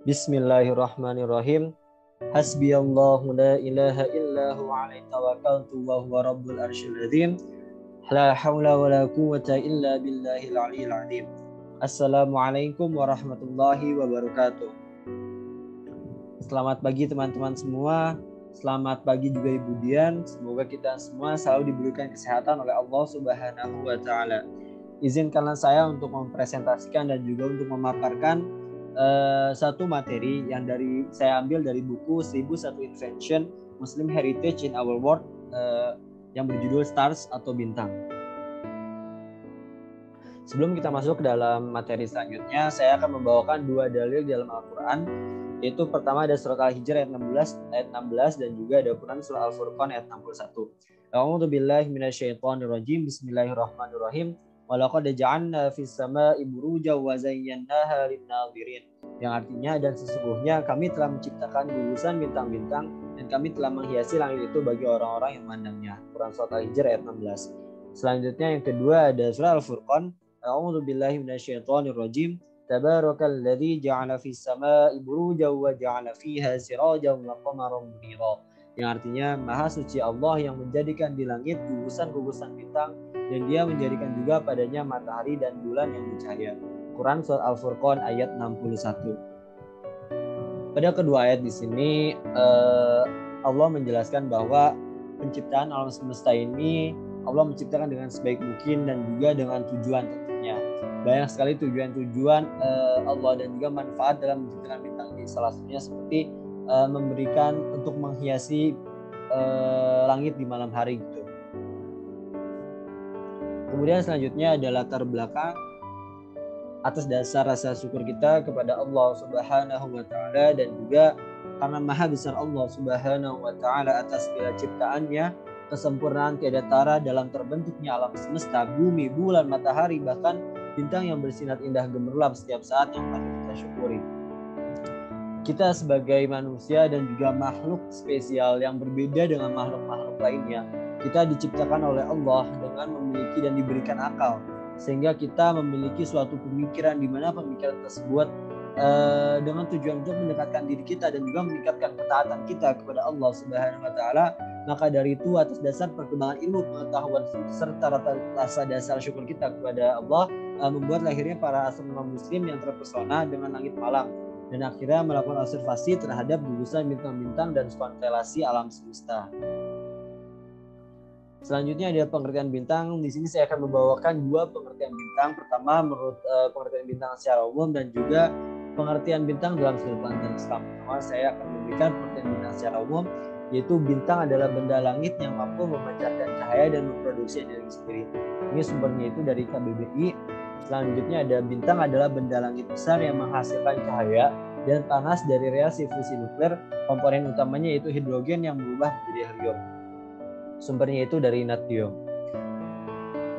Bismillahirrahmanirrahim. Hasbiyallahu la ilaha illa huwa alaihi tawakkaltu wa huwa rabbul arsyil azim. La haula wa la quwwata illa billahil aliyil azim. Assalamualaikum warahmatullahi wabarakatuh. Selamat pagi teman-teman semua. Selamat pagi juga Ibu Dian. Semoga kita semua selalu diberikan kesehatan oleh Allah Subhanahu wa taala. Izinkanlah saya untuk mempresentasikan dan juga untuk memaparkan uh, satu materi yang dari saya ambil dari buku 1001 Invention Muslim Heritage in Our World uh, yang berjudul Stars atau Bintang. Sebelum kita masuk ke dalam materi selanjutnya, saya akan membawakan dua dalil di dalam Al-Quran yaitu pertama ada surat Al-Hijr ayat 16 ayat 16 dan juga ada Quran surat Al-Furqan ayat 61. A'udzu. Bismillahirrahmanirrahim. Walaqad ja'alna fis sama'i buruja wa zayyannaha lin-nadhirin. Yang artinya dan sesungguhnya kami telah menciptakan gugusan bintang-bintang dan kami telah menghiasi langit itu bagi orang-orang yang memandangnya. Quran surat Al-Hijr ayat 16. Selanjutnya yang kedua ada surah Al-Furqan. A'udzu billahi minasyaitonir rajim. Tabarakalladzi ja'ala fis sama'i burujan wa ja'ala fiha sirajan wa qamaran munira. Yang artinya Maha suci Allah yang menjadikan di langit gugusan-gugusan bintang dan Dia menjadikan juga padanya matahari dan bulan yang bercahaya. Quran surat Al-Furqan ayat 61. Pada kedua ayat di sini eh, Allah menjelaskan bahwa penciptaan alam semesta ini Allah menciptakan dengan sebaik mungkin dan juga dengan tujuan tentunya banyak sekali tujuan-tujuan uh, Allah dan juga manfaat dalam menciptakan bintang ini salah satunya seperti uh, memberikan untuk menghiasi uh, langit di malam hari gitu. Kemudian selanjutnya ada latar belakang atas dasar rasa syukur kita kepada Allah Subhanahu wa taala dan juga karena maha besar Allah Subhanahu wa taala atas segala ciptaannya, kesempurnaan tiada tara dalam terbentuknya alam semesta, bumi, bulan, matahari bahkan bintang yang bersinar indah gemerlap setiap saat yang patut kita syukuri. Kita sebagai manusia dan juga makhluk spesial yang berbeda dengan makhluk-makhluk lainnya, kita diciptakan oleh Allah dengan memiliki dan diberikan akal, sehingga kita memiliki suatu pemikiran di mana pemikiran tersebut uh, dengan tujuan untuk mendekatkan diri kita dan juga meningkatkan ketaatan kita kepada Allah Subhanahu wa taala. Maka dari itu atas dasar perkembangan ilmu pengetahuan serta rasa dasar syukur kita kepada Allah uh, membuat lahirnya para astronom muslim yang terpesona dengan langit malam dan akhirnya melakukan observasi terhadap gugusan bintang-bintang dan konstelasi alam semesta. Selanjutnya ada pengertian bintang. Di sini saya akan membawakan dua pengertian bintang. Pertama menurut uh, pengertian bintang secara umum dan juga pengertian bintang dalam sudut pandang Islam. Pertama saya akan memberikan pengertian bintang secara umum yaitu bintang adalah benda langit yang mampu memancarkan cahaya dan memproduksi energi sendiri. Ini sumbernya itu dari KBBI. Selanjutnya ada bintang adalah benda langit besar yang menghasilkan cahaya dan panas dari reaksi fusi nuklir. Komponen utamanya yaitu hidrogen yang berubah menjadi helium. Sumbernya itu dari natrium.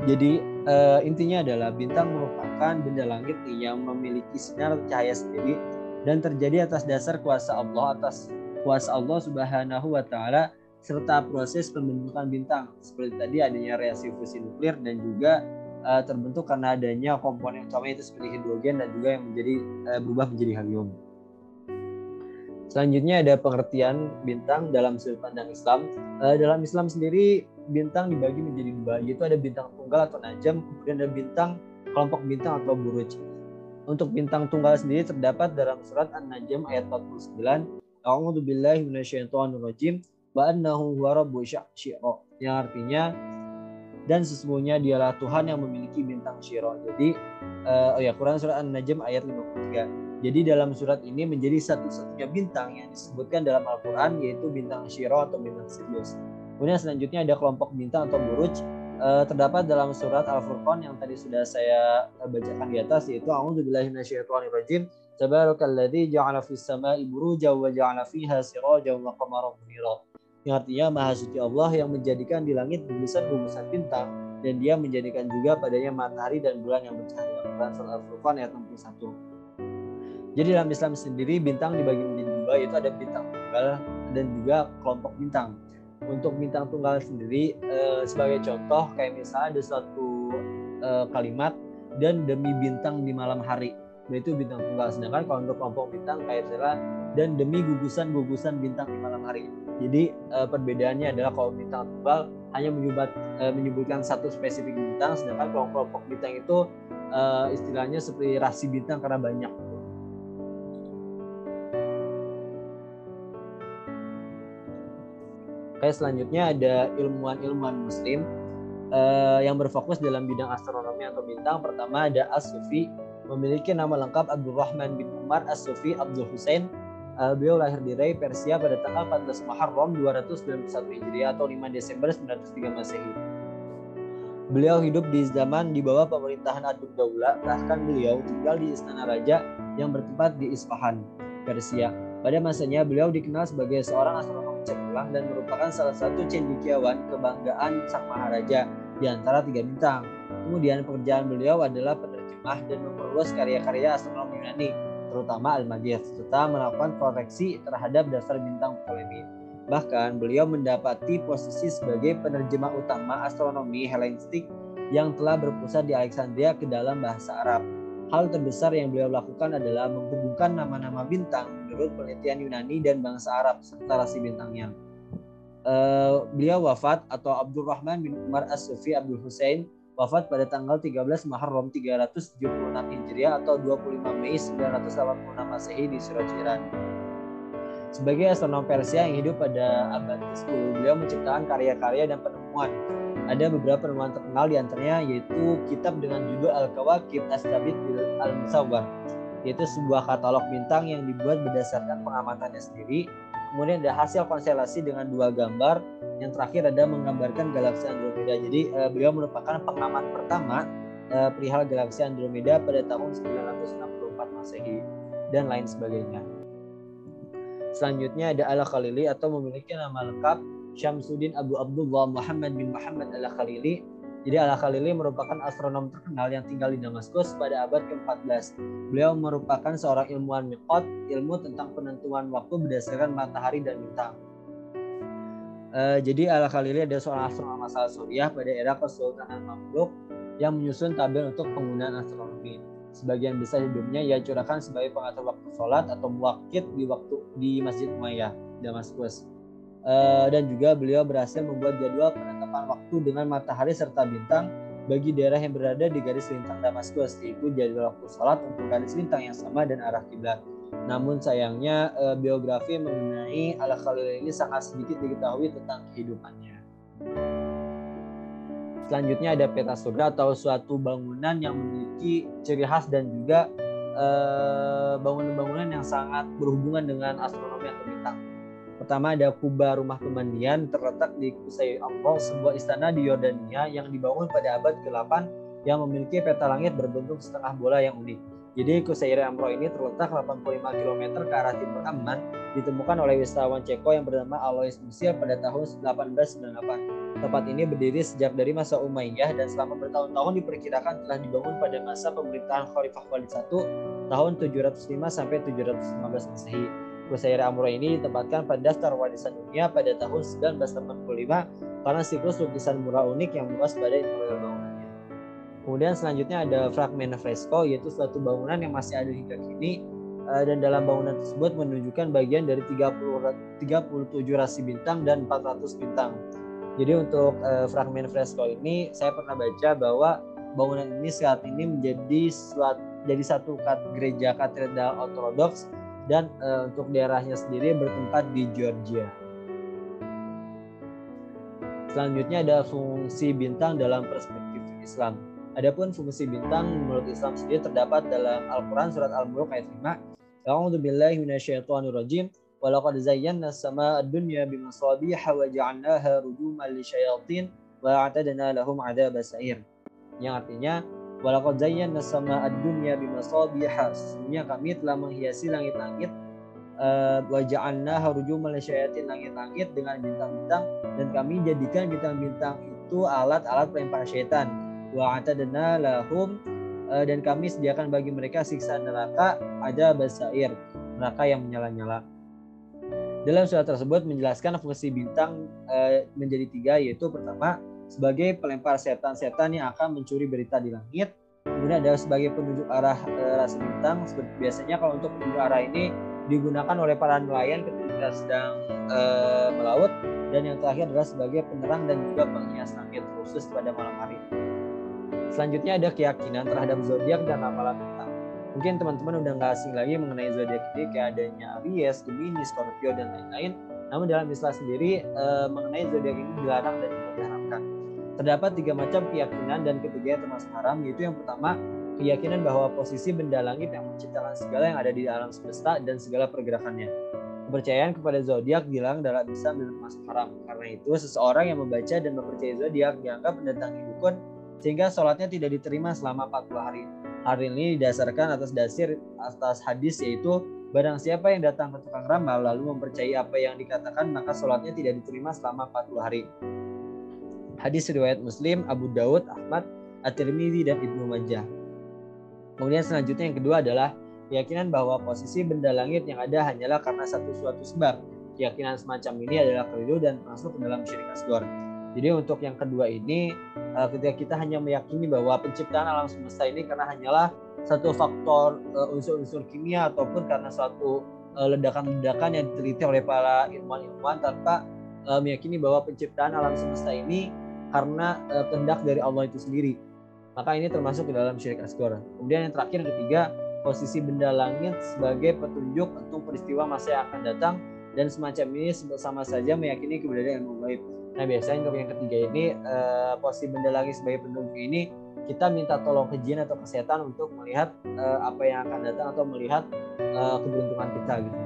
Jadi uh, intinya adalah bintang merupakan benda langit yang memiliki sinar cahaya sendiri dan terjadi atas dasar kuasa Allah atas kuasa Allah Subhanahu wa taala serta proses pembentukan bintang seperti tadi adanya reaksi fusi nuklir dan juga uh, terbentuk karena adanya komponen utama itu seperti hidrogen dan juga yang menjadi uh, berubah menjadi helium. Selanjutnya ada pengertian bintang dalam sudut pandang Islam. Uh, dalam Islam sendiri bintang dibagi menjadi dua, yaitu ada bintang tunggal atau najam, kemudian ada bintang kelompok bintang atau buruj. Untuk bintang tunggal sendiri terdapat dalam surat An-Najm ayat 49 A'udzu billahi minasyaitonir rajim wa annahu huwa rabbu yang artinya dan sesungguhnya dialah Tuhan yang memiliki bintang syiro. Jadi uh, oh ya Quran surat An-Najm ayat 53. Jadi dalam surat ini menjadi satu-satunya bintang yang disebutkan dalam Al-Qur'an yaitu bintang syiro atau bintang Sirius. Kemudian selanjutnya ada kelompok bintang atau buruj uh, terdapat dalam surat Al-Furqan yang tadi sudah saya bacakan di atas yaitu a'udzubillahi minasyaitonirrajim Tabarakalladzi ja'ala fis sama'i burujan wa ja'ala fiha sirajan wa qamaran munira. Yang artinya Maha Suci Allah yang menjadikan di langit gugusan-gugusan bintang dan dia menjadikan juga padanya matahari dan bulan yang bercahaya. Quran surah Al-Furqan ayat 61. Jadi dalam Islam sendiri bintang dibagi menjadi dua yaitu ada bintang tunggal dan juga kelompok bintang. Untuk bintang tunggal sendiri eh, sebagai contoh kayak misalnya ada suatu eh, kalimat dan demi bintang di malam hari yaitu bintang tunggal. Sedangkan kalau untuk kelompok bintang kayak misalnya dan demi gugusan-gugusan bintang di malam hari. Jadi uh, perbedaannya adalah kalau bintang tunggal hanya menyebut, uh, menyebutkan satu spesifik bintang, sedangkan kelompok-kelompok bintang itu uh, istilahnya seperti rasi bintang karena banyak. Oke, selanjutnya ada ilmuwan-ilmuwan muslim uh, yang berfokus dalam bidang astronomi atau bintang. Pertama ada As-Sufi, memiliki nama lengkap Abdurrahman bin Umar As-Sufi Abdul Hussein. Uh, beliau lahir di Ray, Persia pada tanggal 14 Muharram 291 Hijriah atau 5 Desember 903 Masehi. Beliau hidup di zaman di bawah pemerintahan Adun Daula, bahkan beliau tinggal di istana raja yang bertempat di Isfahan, Persia. Pada masanya beliau dikenal sebagai seorang astronom cemerlang dan merupakan salah satu cendekiawan kebanggaan sang maharaja di antara tiga bintang. Kemudian pekerjaan beliau adalah penerjemah dan memperluas karya-karya astronomi Yunani, terutama Al-Madiyah, serta melakukan koreksi terhadap dasar bintang Ptolemy. Bahkan beliau mendapati posisi sebagai penerjemah utama astronomi Hellenistik yang telah berpusat di Alexandria ke dalam bahasa Arab. Hal terbesar yang beliau lakukan adalah menghubungkan nama-nama bintang menurut penelitian Yunani dan bangsa Arab serta rasi bintangnya. Uh, beliau wafat atau Abdurrahman bin Umar As-Sufi Abdul Hussein wafat pada tanggal 13 Muharram 376 Hijriah atau 25 Mei 986 Masehi di Surat Iran. Sebagai astronom Persia yang hidup pada abad ke-10, beliau menciptakan karya-karya dan penemuan ada beberapa penemuan terkenal di antaranya yaitu kitab dengan judul Al-Kawakib Astabid Al-Musawwar yaitu sebuah katalog bintang yang dibuat berdasarkan pengamatannya sendiri. Kemudian ada hasil konstelasi dengan dua gambar. Yang terakhir ada menggambarkan galaksi Andromeda. Jadi uh, beliau merupakan pengamat pertama uh, perihal galaksi Andromeda pada tahun 964 Masehi dan lain sebagainya. Selanjutnya ada Al-Khalili atau memiliki nama lengkap Syamsuddin Abu Abdullah Muhammad bin Muhammad al-Khalili. Jadi al-Khalili merupakan astronom terkenal yang tinggal di Damaskus pada abad ke-14. Beliau merupakan seorang ilmuwan miqat, ilmu tentang penentuan waktu berdasarkan matahari dan bintang. Uh, jadi al-Khalili adalah seorang astronom asal Suriah pada era Kesultanan Mamluk yang menyusun tabel untuk penggunaan astronomi. Sebagian besar hidupnya ia curahkan sebagai pengatur waktu sholat atau muwakit di waktu di Masjid Umayyah, Damaskus. Uh, dan juga beliau berhasil membuat jadwal waktu dengan matahari serta bintang bagi daerah yang berada di garis lintang Damaskus yaitu jadwal waktu sholat untuk garis lintang yang sama dan arah kiblat. Namun sayangnya uh, biografi mengenai Al Khalil ini sangat sedikit diketahui tentang kehidupannya. Selanjutnya ada peta surga atau suatu bangunan yang memiliki ciri khas dan juga eh, bangunan-bangunan uh, yang sangat berhubungan dengan astronomi atau bintang. Pertama ada Kuba Rumah Pemandian terletak di Kusai Amro, sebuah istana di Yordania yang dibangun pada abad ke-8 yang memiliki peta langit berbentuk setengah bola yang unik. Jadi Kusairi Amro ini terletak 85 km ke arah timur Amman, ditemukan oleh wisatawan Ceko yang bernama Alois Musir pada tahun 1898. Tempat ini berdiri sejak dari masa Umayyah dan selama bertahun-tahun diperkirakan telah dibangun pada masa pemerintahan Khalifah Walid I tahun 705 sampai 715 Masehi. Kusairi Amro ini ditempatkan pada daftar warisan dunia pada tahun 1985 karena siklus lukisan murah unik yang luas pada interior bangunannya. Kemudian selanjutnya ada fragmen fresco yaitu suatu bangunan yang masih ada hingga kini eh, dan dalam bangunan tersebut menunjukkan bagian dari 30, 37 rasi bintang dan 400 bintang. Jadi untuk uh, fragmen fresco ini saya pernah baca bahwa bangunan ini saat ini menjadi suatu jadi satu gereja katedral ortodoks dan uh, untuk daerahnya sendiri bertempat di Georgia. Selanjutnya ada fungsi bintang dalam perspektif Islam. Adapun fungsi bintang menurut Islam sendiri terdapat dalam Al-Quran surat Al-Mulk ayat 5. A'udzu billahi minasyaitonir rajim. Walaqad zayyana as-samaa'a ad-dunya bimasabiha wa ja'alnaha rujuman lisyayatin wa a'tadna lahum 'adzabas sa'ir. Yang artinya Walaqad zayyana sama ad-dunya bimasabiha. Sesungguhnya kami telah menghiasi langit-langit uh, wa ja'alnaha rujuman lisyayatin langit-langit dengan bintang-bintang dan kami jadikan bintang-bintang itu alat-alat pelempar syaitan. Wa atadna lahum uh, dan kami sediakan bagi mereka siksa neraka ada basair, neraka yang menyala-nyala. Dalam surat tersebut menjelaskan fungsi bintang uh, menjadi tiga yaitu pertama sebagai pelempar setan-setan yang akan mencuri berita di langit. Kemudian ada sebagai penunjuk arah e, rasi bintang. Seperti biasanya kalau untuk penunjuk arah ini digunakan oleh para nelayan ketika sedang e, melaut dan yang terakhir adalah sebagai penerang dan juga penghias langit khusus pada malam hari. Selanjutnya ada keyakinan terhadap zodiak dan ramalan bintang. Mungkin teman-teman udah nggak asing lagi mengenai zodiak ini kayak adanya Aries, Gemini, Scorpio dan lain-lain. Namun dalam Islam sendiri e, mengenai zodiak ini dilarang dan tidak. Terdapat tiga macam keyakinan dan ketiga termasuk haram yaitu yang pertama keyakinan bahwa posisi benda langit yang menciptakan segala yang ada di alam semesta dan segala pergerakannya. Kepercayaan kepada zodiak bilang dalam Islam dan termasuk haram. Karena itu, seseorang yang membaca dan mempercayai zodiak dianggap mendatangi dukun sehingga sholatnya tidak diterima selama 40 hari. Hal ini didasarkan atas dasar atas hadis yaitu barang siapa yang datang ke tukang ramal lalu mempercayai apa yang dikatakan maka sholatnya tidak diterima selama 40 hari. Hadis riwayat Muslim, Abu Daud, Ahmad, At-Tirmidzi dan Ibnu Majah. Kemudian selanjutnya yang kedua adalah keyakinan bahwa posisi benda langit yang ada hanyalah karena satu suatu sebab. Keyakinan semacam ini adalah keliru dan masuk ke dalam syirik asgor. Jadi untuk yang kedua ini, eh, ketika kita hanya meyakini bahwa penciptaan alam semesta ini karena hanyalah satu faktor eh, unsur-unsur kimia ataupun karena suatu eh, ledakan-ledakan yang diteliti oleh para ilmuwan-ilmuwan tanpa meyakini bahwa penciptaan alam semesta ini karena kehendak dari Allah itu sendiri. Maka ini termasuk ke dalam syirik asgor. Kemudian yang terakhir ketiga, posisi benda langit sebagai petunjuk untuk peristiwa masa yang akan datang dan semacam ini sama saja meyakini keberadaan ilmu gaib. Nah biasanya yang ketiga ini uh, posisi benda langit sebagai petunjuk ini kita minta tolong ke jin atau kesehatan untuk melihat uh, apa yang akan datang atau melihat uh, keberuntungan kita gitu.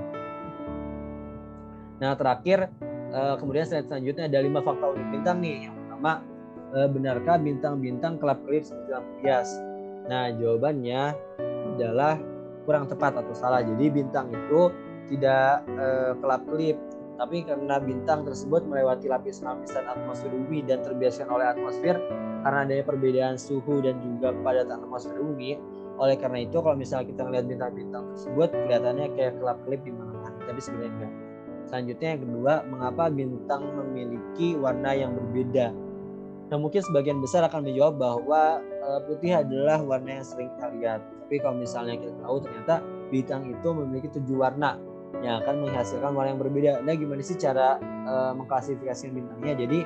Nah terakhir uh, kemudian selanjutnya ada lima fakta unik bintang nih. Yang pertama uh, benarkah bintang-bintang kelap kelip seperti lampu hias? Nah jawabannya adalah kurang tepat atau salah. Jadi bintang itu tidak uh, kelap-kelip, tapi karena bintang tersebut melewati lapisan-lapisan atmosfer bumi dan terbiasakan oleh atmosfer karena adanya perbedaan suhu dan juga kepadatan atmosfer bumi. Oleh karena itu kalau misalnya kita melihat bintang-bintang tersebut kelihatannya kayak kelap-kelip di mana-mana, tapi sebenarnya enggak. Selanjutnya yang kedua, mengapa bintang memiliki warna yang berbeda? Nah mungkin sebagian besar akan menjawab bahwa uh, putih adalah warna yang sering kita lihat. Tapi kalau misalnya kita tahu ternyata bintang itu memiliki tujuh warna yang akan menghasilkan warna yang berbeda. Nah gimana sih cara uh, mengklasifikasi bintangnya? Jadi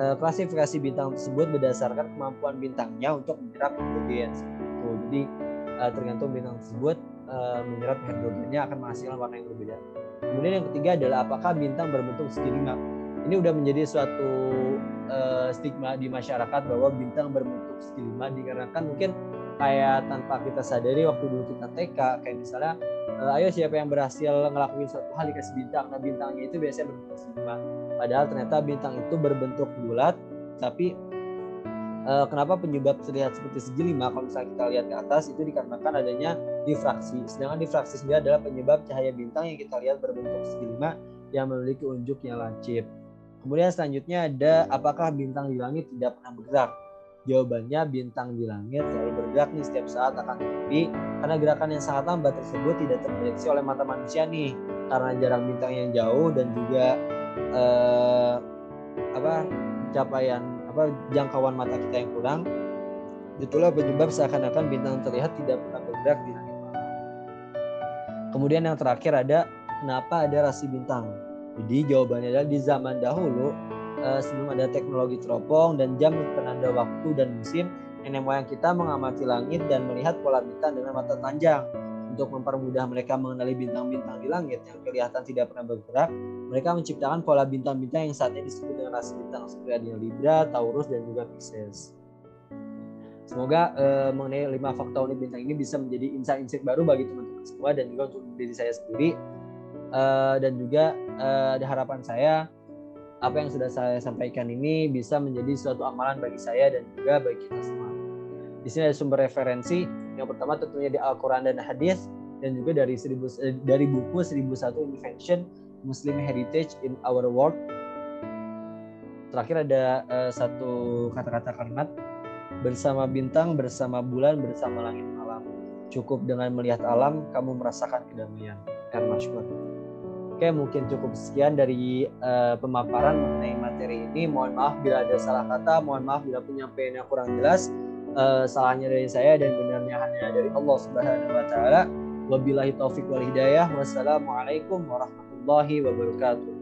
uh, klasifikasi bintang tersebut berdasarkan kemampuan bintangnya untuk menyerap hidrogen. Itu. Jadi uh, tergantung bintang tersebut uh, menyerap hidrogennya akan menghasilkan warna yang berbeda. Kemudian yang ketiga adalah apakah bintang berbentuk segi lima? Ini udah menjadi suatu uh, stigma di masyarakat bahwa bintang berbentuk segi lima dikarenakan mungkin kayak tanpa kita sadari waktu dulu kita TK kayak misalnya uh, ayo siapa yang berhasil ngelakuin suatu hal dikasih bintang. Nah bintangnya itu biasanya berbentuk segi lima padahal ternyata bintang itu berbentuk bulat tapi uh, kenapa penyebab terlihat seperti segi lima kalau misalnya kita lihat ke atas itu dikarenakan adanya difraksi. Sedangkan difraksi sendiri adalah penyebab cahaya bintang yang kita lihat berbentuk segi lima yang memiliki unjuk yang lancip Kemudian selanjutnya ada apakah bintang di langit tidak pernah bergerak? Jawabannya bintang di langit selalu bergerak nih setiap saat akan tetapi karena gerakan yang sangat lambat tersebut tidak terdeteksi oleh mata manusia nih karena jarak bintang yang jauh dan juga eh, apa capaian apa jangkauan mata kita yang kurang itulah penyebab seakan-akan bintang terlihat tidak pernah bergerak di langit. Kemudian yang terakhir ada kenapa ada rasi bintang? Jadi jawabannya adalah di zaman dahulu uh, sebelum ada teknologi teropong dan jam penanda waktu dan musim, nenek moyang kita mengamati langit dan melihat pola bintang dengan mata telanjang. Untuk mempermudah mereka mengenali bintang-bintang di langit yang kelihatan tidak pernah bergerak, mereka menciptakan pola bintang-bintang yang saat ini disebut dengan rasi bintang seperti adanya Libra, Taurus, dan juga Pisces. Semoga uh, mengenai lima fakta unik bintang ini bisa menjadi insight-insight baru bagi teman-teman semua dan juga untuk diri saya sendiri uh, dan juga uh, harapan saya apa yang sudah saya sampaikan ini bisa menjadi suatu amalan bagi saya dan juga bagi kita semua. Di sini ada sumber referensi. Yang pertama tentunya di Al-Quran dan Hadis dan juga dari seribu, eh, dari buku 1001 Invention Muslim Heritage in Our World. Terakhir ada uh, satu kata-kata kalimat bersama bintang, bersama bulan, bersama langit malam. Cukup dengan melihat alam, kamu merasakan kedamaian. Ermashkur. Oke, mungkin cukup sekian dari uh, pemaparan mengenai materi ini. Mohon maaf bila ada salah kata, mohon maaf bila penyampaiannya kurang jelas. Uh, salahnya dari saya dan benarnya hanya dari Allah Subhanahu wa taala. Wabillahi taufik wal hidayah. Wassalamualaikum warahmatullahi wabarakatuh.